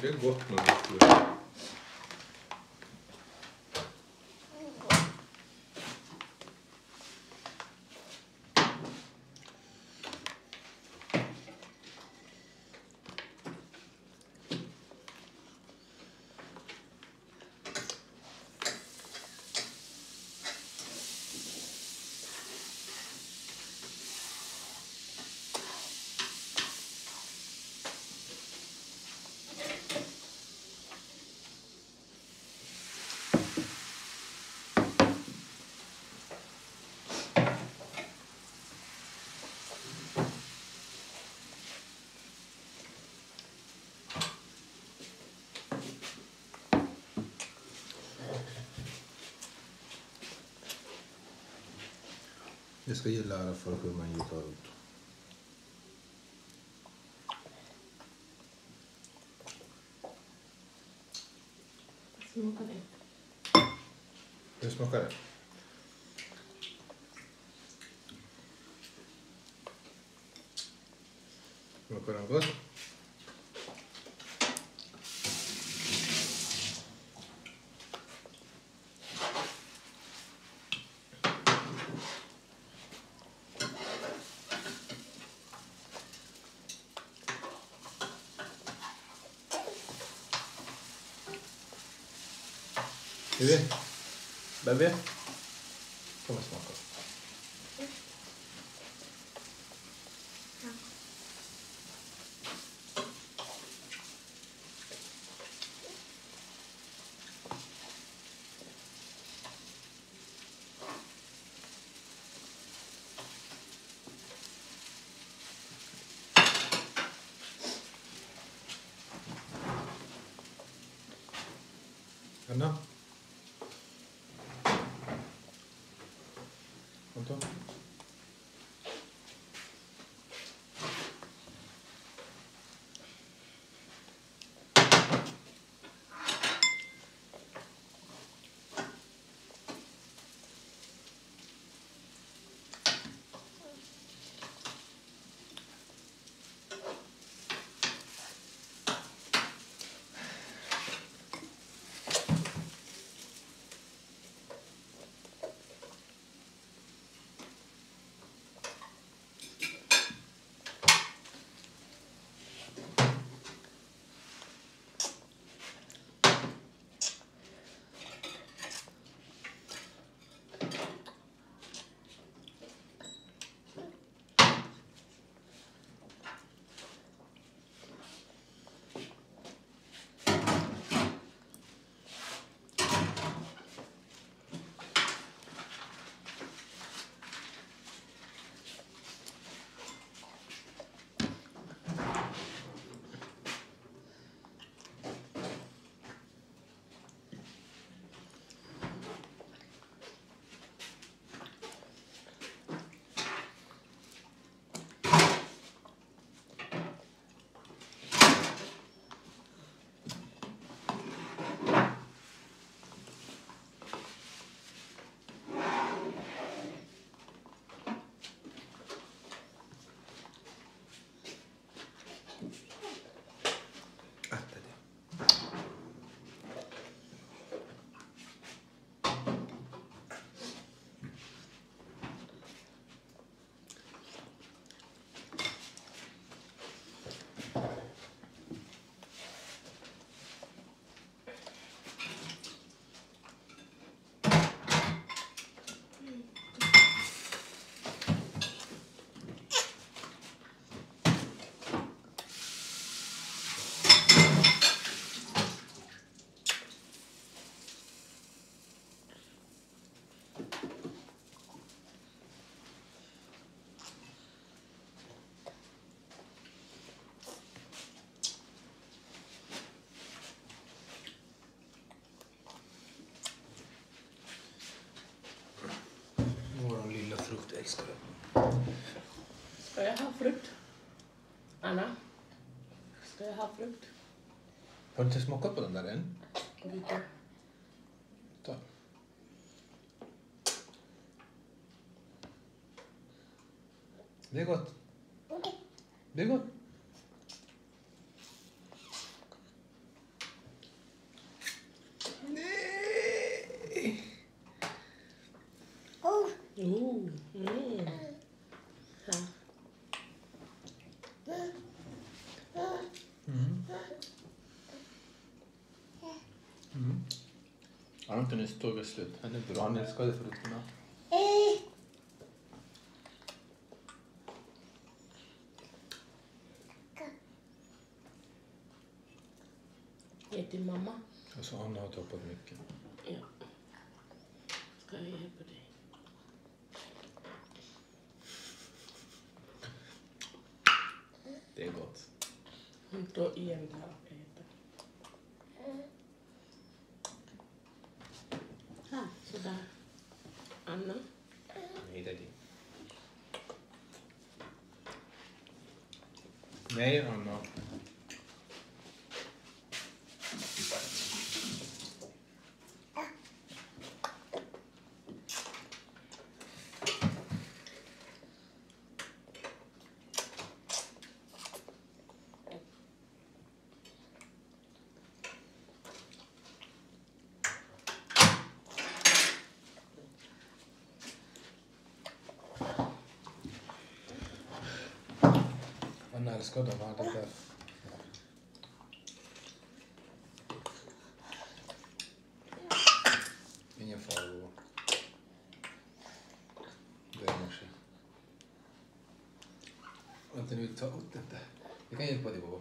Gel bot mu? Ezt a illára fölkülmen jutott. Ezt makaré. Makarangos. Bebé. Bebé. Toma esse copo. Anna? punto? Ska jag ha frukt? Anna? Ska jag ha frukt? Har du inte smakat på den där än? Lite. Ta. Det är gott. Det är gott. Nej! Oh. Mm. Antonis tåg är slut. Han är bra. Han älskade frukterna. Ge till mamma. Alltså Anna har toppat mycket. Ja. Ska jag på dig? Det är gott. Hon tar igen äter. Här, Rosa. Anna. Meglio Meglio o no? Älskar de här. Det där. Ingen fara. Det är morse. Vänta nu, ta ut den där. Jag kan hjälpa dig Bobo.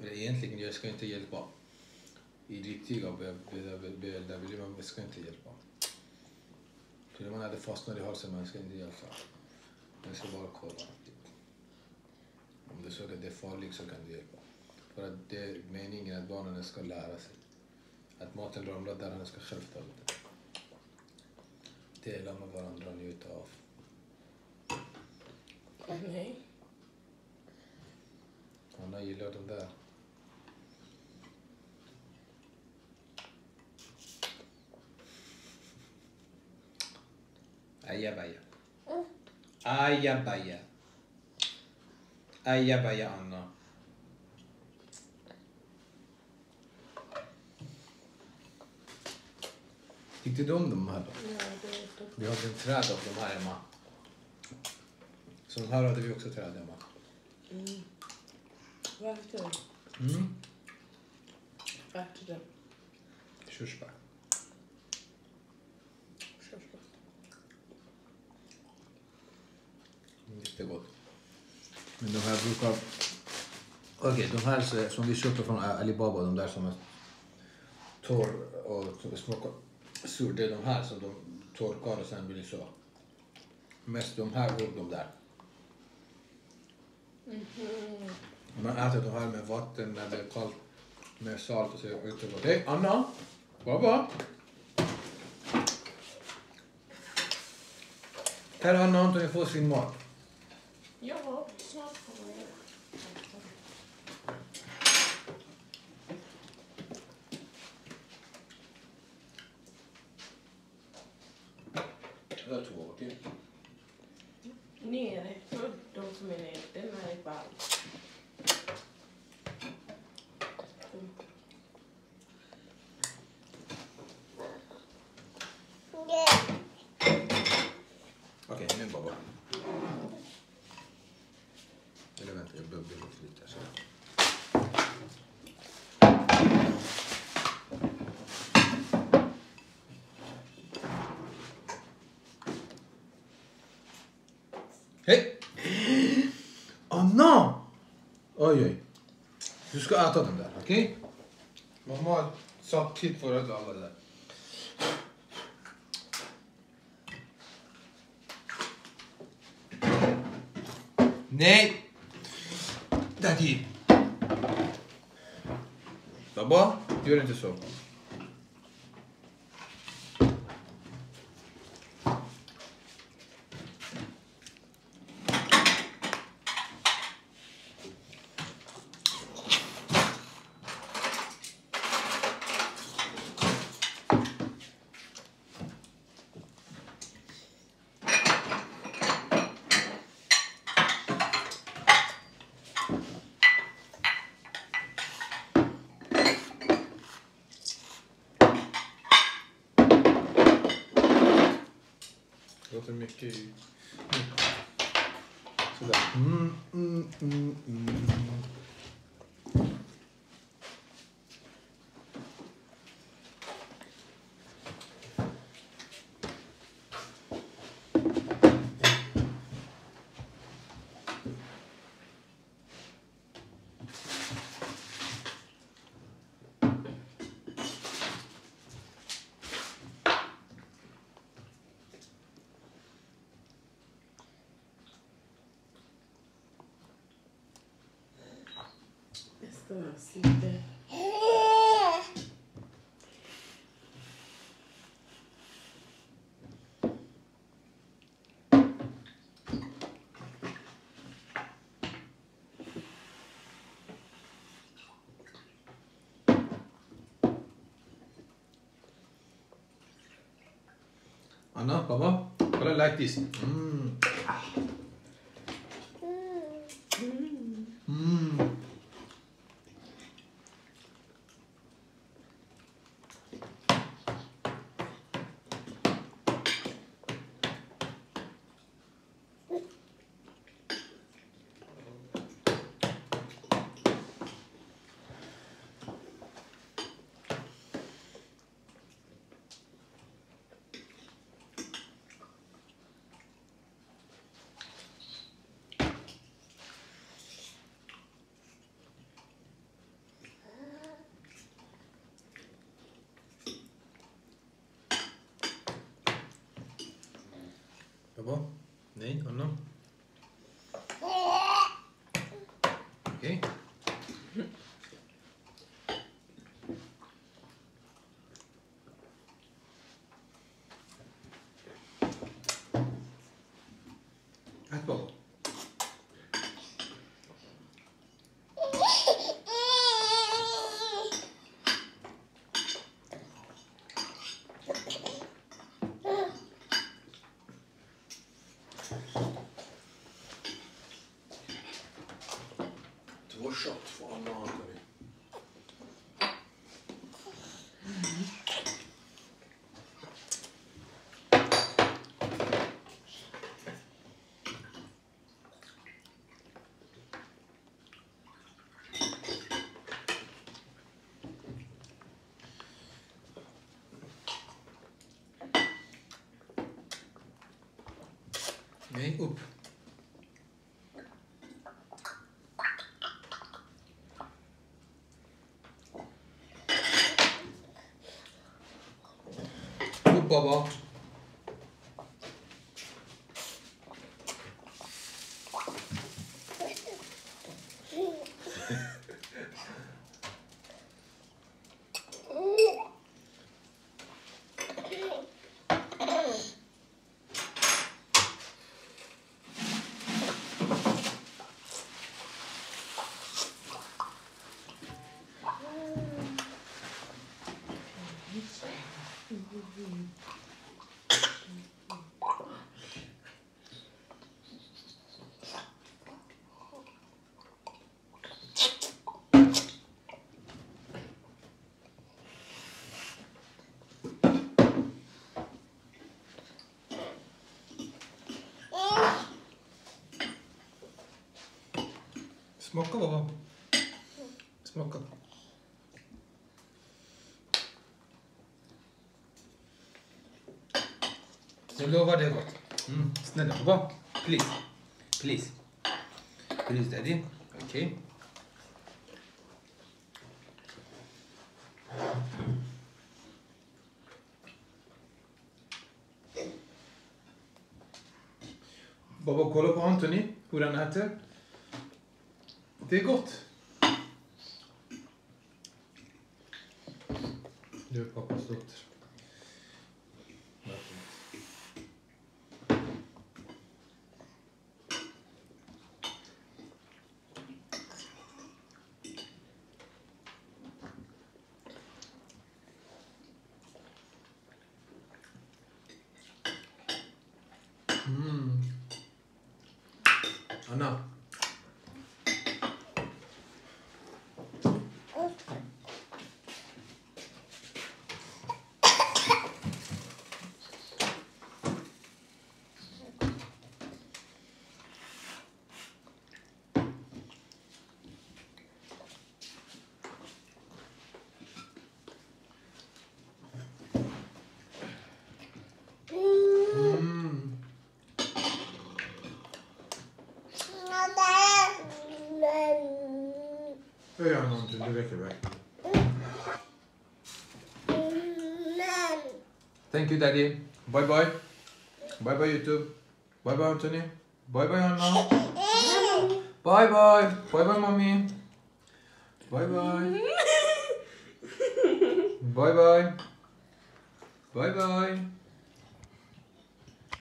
Eller egentligen, jag ska inte hjälpa. I riktiga bilder vill man ska inte hjälpa. För man hade fastnat i halsen, man ska inte hjälpa. Man ska bara kolla. Om du såg att det är farligt så kan du hjälpa. För att det är meningen att barnen ska lära sig. Att maten ramlar där han ska själv ta ut det. Dela med varandra och njuta av. Nej. Anna gillar de där. Ajabaja. Ajabaja. Ajabaja, Anna. Tyckte du om de här då? Ja, det. Vi hade en träd av de här hemma. Så de här hade vi också träd hemma. Mm. Du? Mm. Körsbär. Körsbär. Jättegott. Men de här brukar... Okej, de här så- som vi köper från Alibaba, de där som är torr och smakar surt, det är de här som de torkar och sen blir så. Mest de här och de där. Mhm. Man äter de här med vatten när det är kallt med salt och så jättegott. Hej, Anna! Baba! Här har Anna och Anton får sin mat. baba. Lementél bőbbé, hogy flittesek. Hé! Ah, Anna! Ajaj. Du skal äta den där. Okay? Mamma, satt tid för att öva. Ne. Dadi. Dobro? Vjerujte sopra. Hey. gonna sit there. Anna, Baba, but I like this. Mm. ¿Acabó? ¿Sí o no? Ok. Monotony. Vem, up. بس معقدة آه بس معقدة The lower they got. استنى لحظة. Please. Please. Please daddy. Okay. بابا كولوب أنتوني ورانا هاتر Det är gott. Du är pappas dotter. Mm. Anna. Någonting, det räcker väl. Thank you daddy. Bye bye. Bye bye Youtube. Bye bye Anthony. Bye bye Anna. Bye bye. Bye bye mommy. Bye bye. Bye bye. Bye bye.